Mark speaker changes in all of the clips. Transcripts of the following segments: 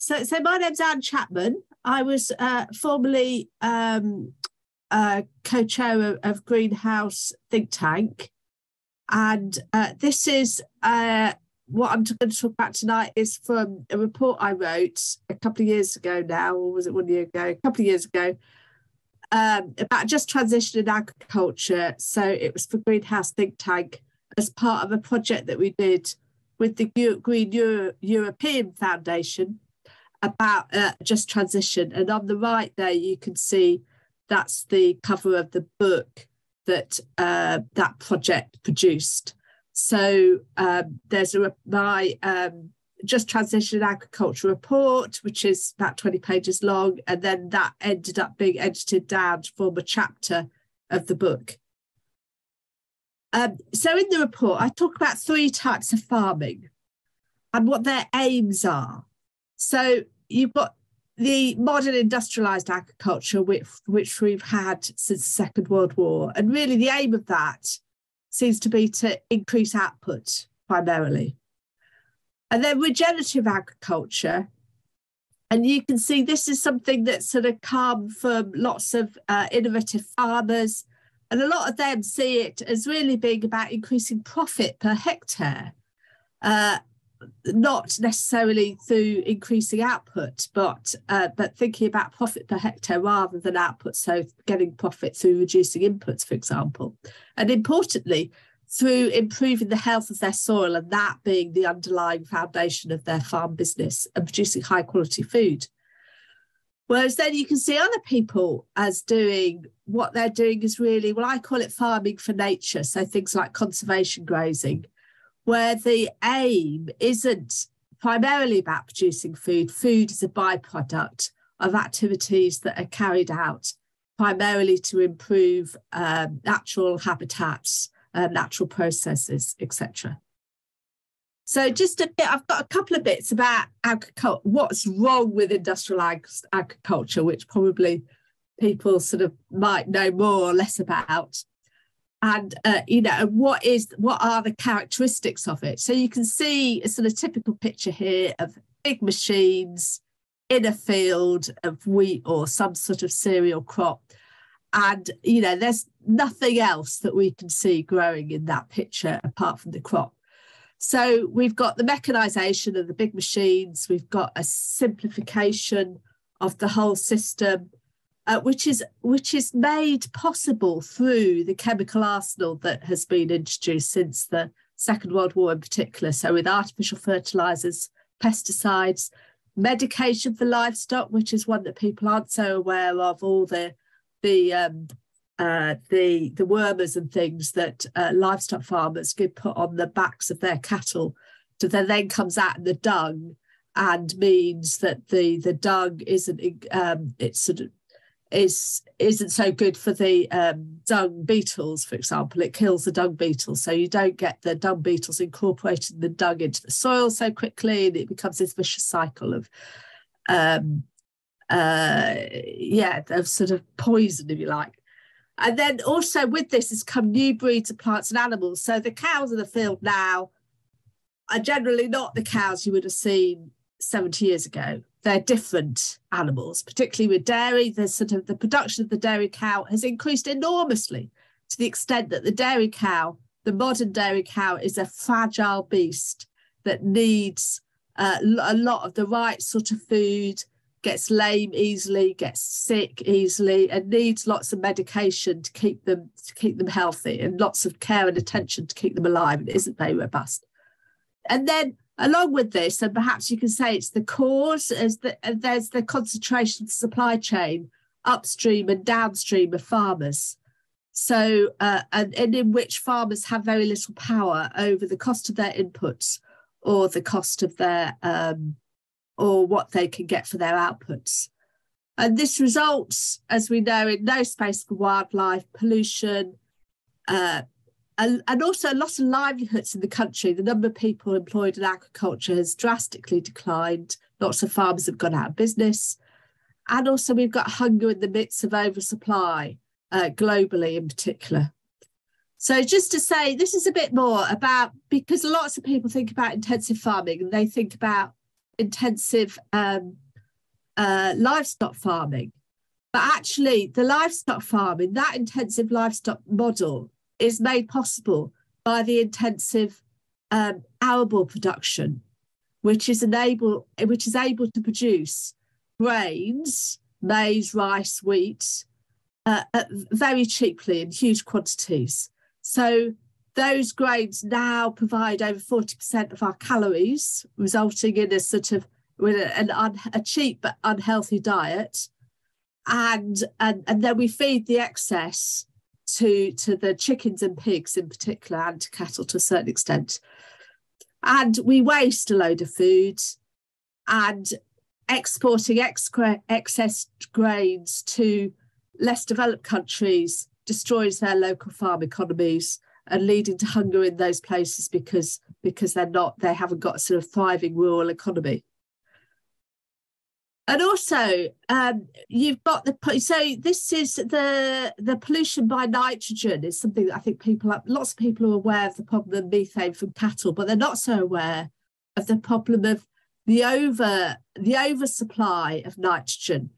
Speaker 1: So, so my name's Anne Chapman. I was uh, formerly um, uh, co-chair of, of, Greenhouse Think Tank, and uh, this is uh, what I'm going to talk about tonight is from a report I wrote a couple of years ago now, or was it one year ago? A couple of years ago, um, about just transition in agriculture. So it was for Greenhouse Think Tank as part of a project that we did with the Green Euro- European Foundation about uh, just transition. And on the right there, you can see that's the cover of the book that uh, that project produced. So um, there's a my um, just transition agriculture report, which is about 20 pages long, and then that ended up being edited down to form a chapter of the book. Um, so in the report, I talk about three types of farming and what their aims are. So you've got the modern industrialized agriculture, which, which we've had since the Second World War. And really, the aim of that seems to be to increase output primarily. And then regenerative agriculture. And you can see this is something that's sort of come from lots of uh, innovative farmers. And a lot of them see it as really being about increasing profit per hectare. Uh, not necessarily through increasing output, but uh, but thinking about profit per hectare rather than output. So getting profit through reducing inputs, for example, and importantly, through improving the health of their soil, and that being the underlying foundation of their farm business and producing high quality food. Whereas then you can see other people as doing what they're doing is really, well, I call it farming for nature. So things like conservation grazing where the aim isn't primarily about producing food. Food is a byproduct of activities that are carried out primarily to improve um, natural habitats, uh, natural processes, etc. So just a bit, I've got a couple of bits about agriculture, what's wrong with industrial ag- agriculture, which probably people sort of might know more or less about and uh, you know what is what are the characteristics of it? So you can see a sort of typical picture here of big machines in a field of wheat or some sort of cereal crop. And you know there's nothing else that we can see growing in that picture apart from the crop. So we've got the mechanization of the big machines. We've got a simplification of the whole system uh, which is which is made possible through the chemical arsenal that has been introduced since the Second World War, in particular. So, with artificial fertilizers, pesticides, medication for livestock, which is one that people aren't so aware of, all the the um, uh, the the wormers and things that uh, livestock farmers get put on the backs of their cattle, so then then comes out in the dung and means that the the dung isn't um, it's sort of is isn't so good for the um, dung beetles, for example. It kills the dung beetles, so you don't get the dung beetles incorporating the dung into the soil so quickly, and it becomes this vicious cycle of, um, uh, yeah, of sort of poison, if you like. And then also with this has come new breeds of plants and animals. So the cows in the field now are generally not the cows you would have seen 70 years ago they're different animals, particularly with dairy. The sort of the production of the dairy cow has increased enormously to the extent that the dairy cow, the modern dairy cow, is a fragile beast that needs uh, a lot of the right sort of food, gets lame easily, gets sick easily, and needs lots of medication to keep them to keep them healthy, and lots of care and attention to keep them alive. It isn't very robust. And then along with this, and perhaps you can say it's the cause, as the, there's the concentration of supply chain upstream and downstream of farmers. So, uh, and, and in which farmers have very little power over the cost of their inputs or the cost of their, um, or what they can get for their outputs. And this results, as we know, in no space for wildlife, pollution, uh, and, and also a lot of livelihoods in the country. The number of people employed in agriculture has drastically declined. Lots of farmers have gone out of business. And also, we've got hunger in the midst of oversupply uh, globally, in particular. So, just to say, this is a bit more about because lots of people think about intensive farming and they think about intensive um, uh, livestock farming. But actually, the livestock farming, that intensive livestock model, is made possible by the intensive um, arable production, which is enable which is able to produce grains, maize, rice, wheat, uh, very cheaply in huge quantities. So those grains now provide over 40% of our calories, resulting in a sort of with an un, a cheap but unhealthy diet. And, and and then we feed the excess to to the chickens and pigs in particular and to cattle to a certain extent. And we waste a load of food and exporting excess grains to less developed countries destroys their local farm economies and leading to hunger in those places because because they're not they haven't got a sort of thriving rural economy and also um, you've got the so this is the the pollution by nitrogen is something that I think people lots of people are aware of the problem of methane from cattle, but they're not so aware of the problem of the over the oversupply of nitrogen.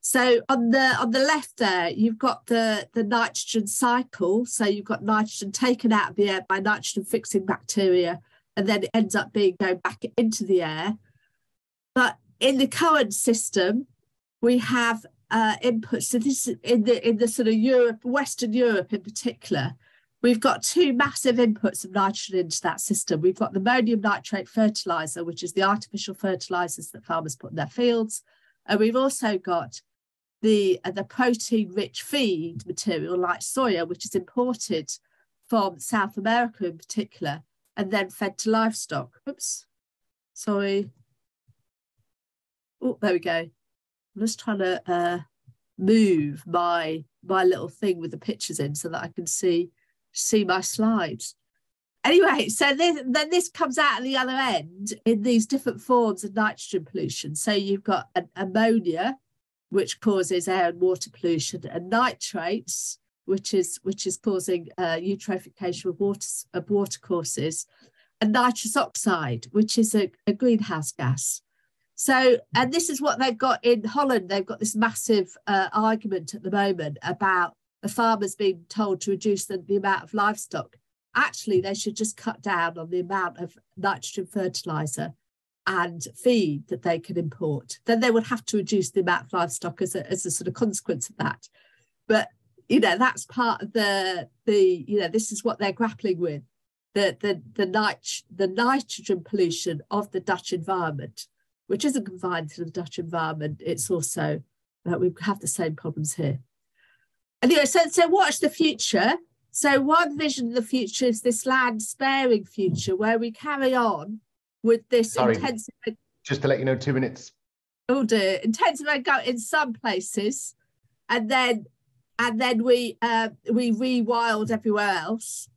Speaker 1: So on the on the left there, you've got the the nitrogen cycle. So you've got nitrogen taken out of the air by nitrogen fixing bacteria, and then it ends up being going back into the air. But in the current system, we have uh, inputs. So this in the in the sort of Europe, Western Europe in particular, we've got two massive inputs of nitrogen into that system. We've got the ammonium nitrate fertilizer, which is the artificial fertilizers that farmers put in their fields, and we've also got the uh, the protein-rich feed material like soya, which is imported from South America in particular, and then fed to livestock. Oops, sorry. Oh, there we go. I'm just trying to uh, move my my little thing with the pictures in so that I can see see my slides. Anyway, so this, then this comes out at the other end in these different forms of nitrogen pollution. So you've got an ammonia, which causes air and water pollution, and nitrates, which is which is causing uh, eutrophication of water of water courses, and nitrous oxide, which is a, a greenhouse gas. So, and this is what they've got in Holland. They've got this massive uh, argument at the moment about the farmers being told to reduce the, the amount of livestock. Actually, they should just cut down on the amount of nitrogen fertilizer and feed that they can import. Then they would have to reduce the amount of livestock as a, as a sort of consequence of that. But you know, that's part of the the you know, this is what they're grappling with. The the the nit- the nitrogen pollution of the Dutch environment which isn't confined to the Dutch environment. It's also that we have the same problems here. Anyway, so, so watch the future. So one vision of the future is this land sparing future where we carry on with this
Speaker 2: Sorry,
Speaker 1: intensive.
Speaker 2: Just to let you know, two minutes.
Speaker 1: Oh dear, intensive go in some places, and then and then we uh, we rewild everywhere else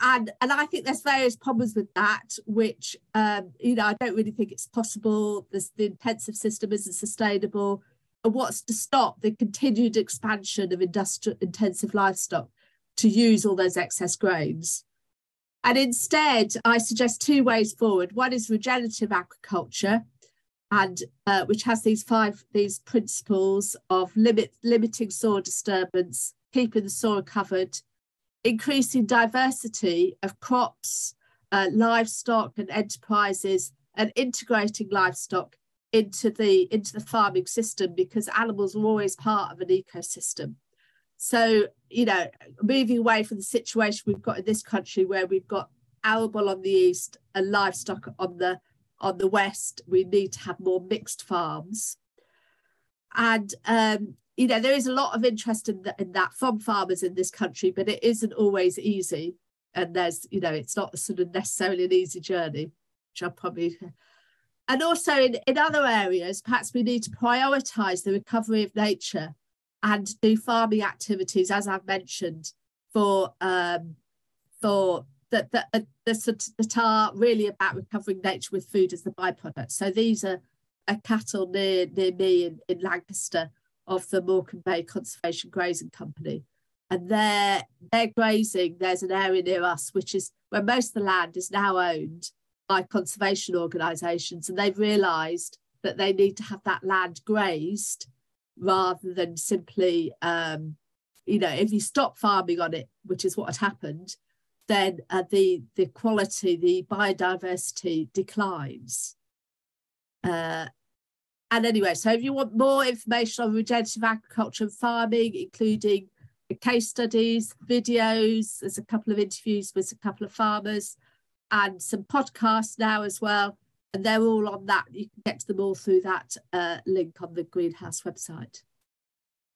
Speaker 1: and and I think there's various problems with that, which um, you know I don't really think it's possible. The intensive system isn't sustainable, and what's to stop the continued expansion of industrial intensive livestock to use all those excess grains? And instead, I suggest two ways forward. One is regenerative agriculture, and uh, which has these five these principles of limit limiting soil disturbance, keeping the soil covered increasing diversity of crops, uh, livestock and enterprises and integrating livestock into the into the farming system because animals are always part of an ecosystem. So, you know, moving away from the situation we've got in this country where we've got arable on the east and livestock on the on the west, we need to have more mixed farms. And um, you know, there is a lot of interest in, in that from farmers in this country, but it isn't always easy. And there's, you know, it's not sort of necessarily an easy journey, which i'll probably. And also in, in other areas, perhaps we need to prioritise the recovery of nature and do farming activities, as I've mentioned, for um, for that that, uh, that, that are really about recovering nature with food as the byproduct. So these are, are cattle near near me in, in Lancaster of the Morecambe Bay Conservation Grazing Company. And they're, they're grazing, there's an area near us, which is where most of the land is now owned by conservation organisations, and they've realised that they need to have that land grazed rather than simply, um, you know, if you stop farming on it, which is what had happened, then uh, the the quality, the biodiversity declines. Uh, and anyway, so if you want more information on regenerative agriculture and farming, including case studies, videos, there's a couple of interviews with a couple of farmers, and some podcasts now as well. And they're all on that. You can get to them all through that uh, link on the Greenhouse website.